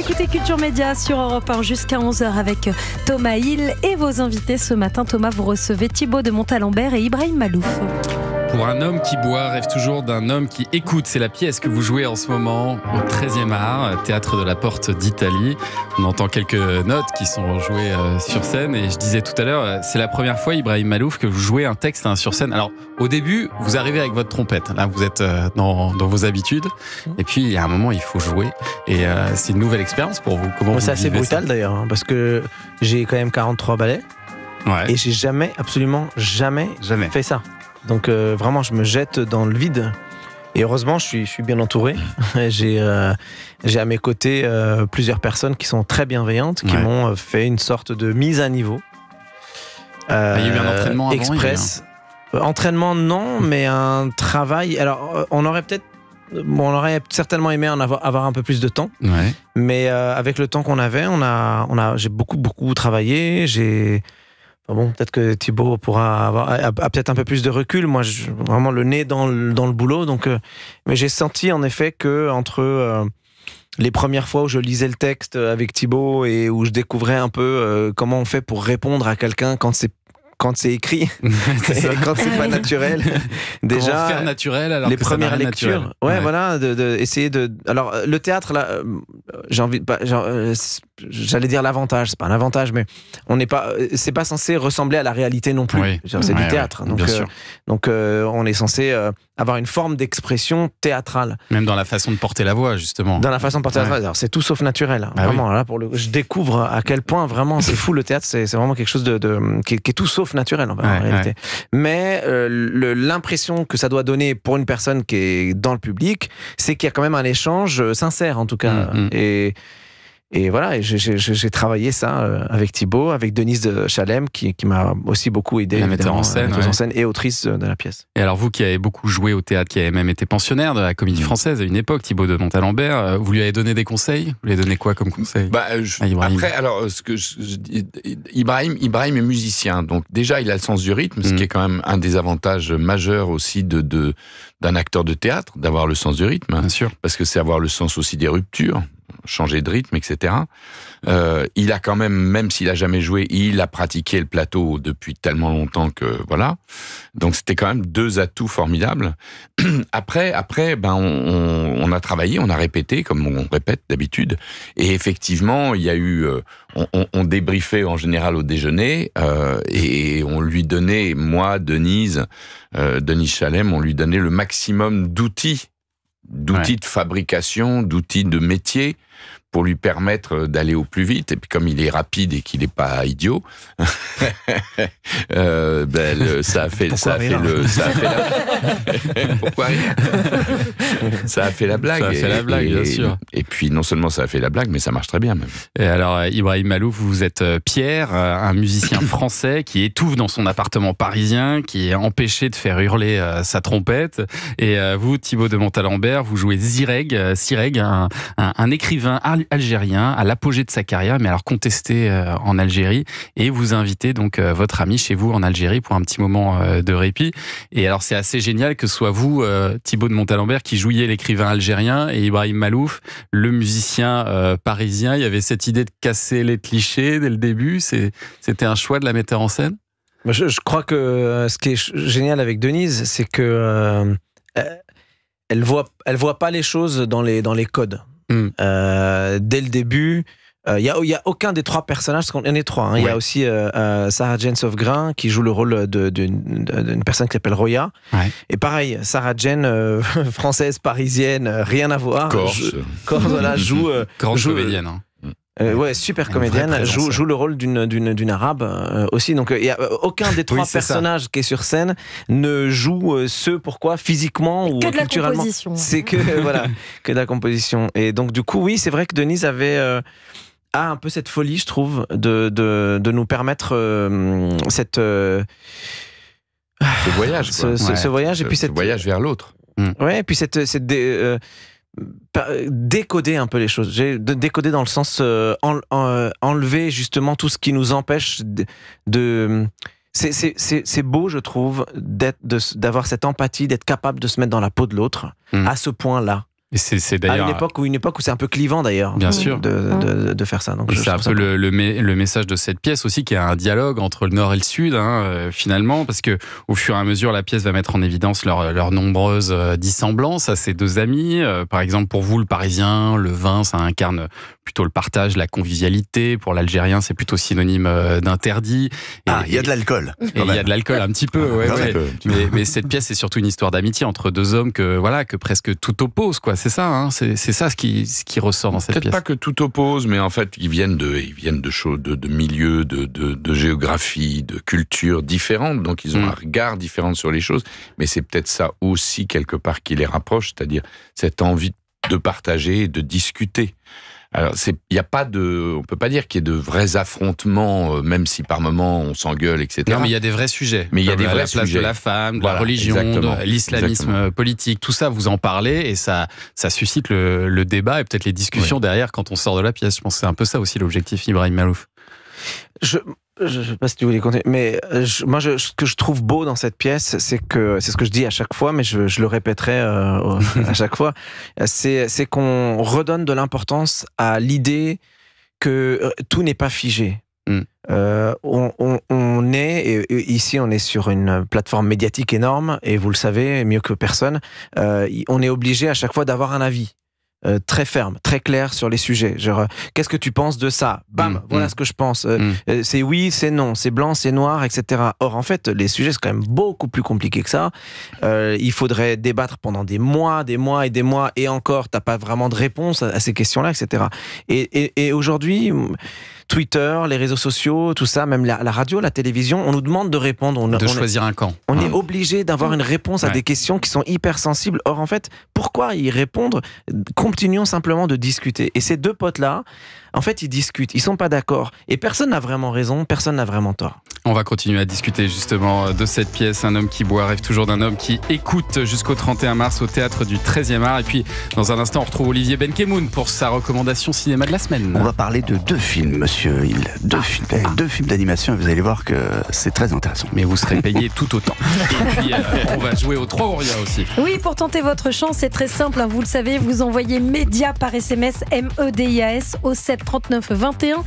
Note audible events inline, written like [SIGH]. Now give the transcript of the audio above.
écoutez Culture Média sur Europe 1 jusqu'à 11h avec Thomas Hill et vos invités ce matin. Thomas, vous recevez Thibaut de Montalembert et Ibrahim Malouf. Pour un homme qui boit, rêve toujours d'un homme qui écoute. C'est la pièce que vous jouez en ce moment au 13e art, théâtre de la Porte d'Italie. On entend quelques notes qui sont jouées euh, sur scène. Et je disais tout à l'heure, euh, c'est la première fois, Ibrahim Malouf, que vous jouez un texte hein, sur scène. Alors, au début, vous arrivez avec votre trompette. Là, vous êtes euh, dans, dans vos habitudes. Et puis, il y a un moment, il faut jouer. Et c'est une nouvelle expérience pour vous. Comment C'est assez brutal d'ailleurs, hein, parce que j'ai quand même 43 ballets. Ouais. Et j'ai jamais, absolument jamais, jamais fait ça. Donc euh, vraiment, je me jette dans le vide. Et heureusement, je suis, je suis bien entouré. [LAUGHS] j'ai euh, à mes côtés euh, plusieurs personnes qui sont très bienveillantes, qui m'ont fait une sorte de mise à niveau. Ah, il y a eu un entraînement express. entraînement, non, mais un travail. Alors, on aurait peut-être on aurait certainement aimé en avoir, avoir un peu plus de temps. Mais avec le temps qu'on avait, on a, on a, j'ai beaucoup, beaucoup travaillé. J'ai bon, peut-être que Thibaut pourra avoir a, peut-être un peu plus de recul. Moi, je, vraiment le nez dans le, dans le boulot. Donc, euh, mais j'ai senti en effet que entre euh, les premières fois où je lisais le texte avec Thibaut et où je découvrais un peu euh, comment on fait pour répondre à quelqu'un quand c'est quand c'est écrit, [LAUGHS] quand c'est pas naturel. [LAUGHS] Déjà, faire naturel alors les premières lectures. Ouais, voilà, de, de, essayer de. Alors le théâtre là, j'ai envie, j'allais dire l'avantage, c'est pas un avantage, mais on n'est pas, c'est pas censé ressembler à la réalité non plus. C'est du théâtre, donc, euh, donc euh, on est censé euh, avoir une forme d'expression théâtrale. Même dans la façon de porter la voix, justement. Dans la façon de porter la voix, c'est tout sauf naturel. Hein. Bah vraiment, là pour le, je découvre à quel point vraiment c'est fou le théâtre, c'est vraiment quelque chose de, de qui, est, tout sauf naturel en, réalité. Mais l'impression que ça doit donner pour une personne qui est dans le public, c'est qu'il y a quand même un échange sincère en tout cas. Mm, mm. Et et voilà, j'ai travaillé ça euh, avec Thibaut, avec Denise de Chalem, qui, qui m'a aussi beaucoup aidé. La metteur en scène. en scène et autrice de la pièce. Et alors, vous qui avez beaucoup joué au théâtre, qui avez même été pensionnaire de la comédie mm. française à une époque, Thibaut de Montalembert, euh, vous lui avez donné des conseils? Vous lui avez donné quoi comme conseil? Bah, Après, alors, ce que je, Ibrahim, Ibrahim est musicien, donc déjà, il a le sens du rythme, ce mm. qui est quand même un des avantages majeurs aussi de, de d'un acteur de théâtre, d'avoir le sens du rythme. Bien sûr. Parce que c'est avoir le sens aussi des ruptures changer de rythme, etc. Euh, il a quand même, même s'il a jamais joué, il a pratiqué le plateau depuis tellement longtemps que voilà. Donc c'était quand même deux atouts formidables. [CLEARS THROAT] après, après, ben on, a travaillé, on a répété comme on répète d'habitude, et effectivement il y a eu, euh, on, on, débriefait en général au déjeuner euh, et on lui donnait, moi, Denise, euh, Denise Chalem, on lui donnait le maximum d'outils d'outils de fabrication, d'outils de métier pour lui permettre d'aller au plus vite. Et puis comme il est rapide et qu'il n'est pas idiot, [LAUGHS] euh, ben, ça a fait, ça a fait le, ça a fait la... pourquoi Ça a fait la blague. Ça a fait la blague, bien sûr. Et puis non seulement ça a fait la blague, mais ça marche très bien même. Et alors Ibrahim Malouf, vous êtes euh, Pierre, euh, un musicien [COUGHS] français qui étouffe dans son appartement parisien, qui est empêché de faire hurler sa trompette. Et vous, Thibaut de Montalembert, vous jouez Zireg, Sireg, un, un, un écrivain algérien à l'apogée de sa carrière, mais alors contesté euh, en Algérie. Et vous invitez donc euh, votre ami chez vous en Algérie pour un petit moment euh, de répit. Et alors c'est assez génial que ce soit vous, Thibaut de Montalembert, qui jouiez l'écrivain algérien et Ibrahim Malouf, le musicien parisien. Il y avait cette idée de casser les clichés dès le début. C'était un choix de la metteur en scène? Je, je crois que ce qui est génial avec Denise, c'est que elle voit, elle voit pas les choses dans les, dans les codes. Mm. Euh, dès le début, il euh, n'y a, y a, aucun des trois personnages, parce qu'on en est trois. Il hein. y a aussi euh, Sarah Jane Sauvgrain qui joue le rôle d'une personne qui s'appelle Roya. Et pareil, Sarah Jane, [LAUGHS] française, parisienne, rien à voir. Corse. Corse, voilà, joue. Grande joue, comédienne. Hein. Euh, ouais, super comédienne, joue, joue, le rôle d'une d'une arabe euh, aussi. Donc il y a aucun des trois personnages qui est sur scène ne joue euh, ce pourquoi physiquement ou que de culturellement. C'est que voilà [LAUGHS] que de la composition. Et donc du coup oui, c'est vrai que Denise avait a un peu cette folie, je trouve, de de, de nous permettre cette ce voyage, [SIGHS] ce, ce, voyage et puis cette voyage vers l'autre. Ouais, et puis cette cette décoder un peu les choses. J'ai décoder dans le sens euh, euh, enlever justement tout ce qui nous empêche de. c'est beau, je trouve, d'avoir cette empathie, d'être capable de se mettre dans la peau de l'autre mm. à ce point-là. Et c'est d'ailleurs. À une époque où, une époque où c'est un peu clivant d'ailleurs. Bien sûr. De, de, faire ça. Donc c'est un peu le, le, message de cette pièce aussi, qui est un dialogue entre le Nord et le Sud, hein, euh, finalement, parce que au fur et à mesure, la pièce va mettre en évidence leurs leur nombreuses euh, dissemblances à ces deux amis. Euh, par exemple, pour vous, le Parisien, le vin, ça incarne plutôt le partage, la convivialité. Pour l'Algérien, c'est plutôt synonyme d'interdit. Ah, il y a de l'alcool. Il y a de l'alcool un petit peu, ouais, ouais. Mais, mais, cette pièce, c'est surtout une histoire d'amitié entre deux hommes que voilà que presque tout oppose, quoi c'est ça, hein, c'est ça ce qui, ce qui ressort dans cette pièce. Peut-être pas que tout oppose, mais en fait, ils viennent de, ils viennent de choses, de, de milieux, de, de, de, géographie, de cultures différentes, donc ils ont mm. un regard différent sur les choses. Mais c'est peut-être ça aussi quelque part qui les rapproche, c'est-à-dire cette envie de partager de discuter. Alors, il n'y a pas de, on peut pas dire qu'il y ait de vrais affrontements, euh, même si par moments on s'engueule, etc. Non, mais il y a des vrais sujets. Mais il y a des vrais la place de la femme, de la religion, de l'islamisme politique, tout ça, vous en parlez et ça, ça suscite le, débat et peut-être les discussions derrière quand on sort de la pièce. Je pense que c'est un peu ça aussi l'objectif, Ibrahim Malouf. Je, je ne sais pas si tu voulais compter, mais euh, moi, ce que je trouve beau dans cette pièce, c'est que c'est ce que je dis à chaque fois, mais je, le répéterai euh, à [LAUGHS] chaque fois, c'est qu'on redonne de l'importance à l'idée que euh, tout n'est pas figé. Mm. on, est ici, on est sur une plateforme médiatique énorme et vous le savez mieux que personne. on est obligé à chaque fois d'avoir un avis. Euh, très ferme, très clair sur les sujets. Genre, euh, qu'est-ce que tu penses de ça? Bam, mm, voilà mm. ce que je pense. Euh, mm. c'est oui, c'est non, c'est blanc, c'est noir, etc. Or, en fait, les sujets, c'est quand même beaucoup plus compliqué que ça. il faudrait débattre pendant des mois, des mois et des mois, et encore, t'as pas vraiment de réponse à, ces questions-là, etc. Et, et aujourd'hui, Twitter, les réseaux sociaux, tout ça, même la, radio, la télévision, on nous demande de répondre. On, de choisir un camp. On est hein. obligé d'avoir une réponse à des questions qui sont hyper sensibles. Or, en fait, pourquoi y répondre? Continuons simplement de discuter. Et ces deux potes-là, en fait, ils discutent, ils sont pas d'accord. Et personne n'a vraiment raison, personne n'a vraiment tort. On va continuer à discuter justement de cette pièce, Un homme qui boit rêve toujours d'un homme qui écoute jusqu'au 31 mars au théâtre du 13e art. Et puis, dans un instant, on retrouve Olivier Benkemoun pour sa recommandation cinéma de la semaine. On va parler de deux films, monsieur Hill. Deux, ah. films, eh, deux films d'animation et vous allez voir que c'est très intéressant. Mais vous serez payé [LAUGHS] tout autant. Et puis, euh, on va jouer aux trois Auria aussi. Oui, pour tenter votre chance, c'est très simple. Hein, vous le savez, vous envoyez média par SMS M-E-D-I-A-S au 7 39 21.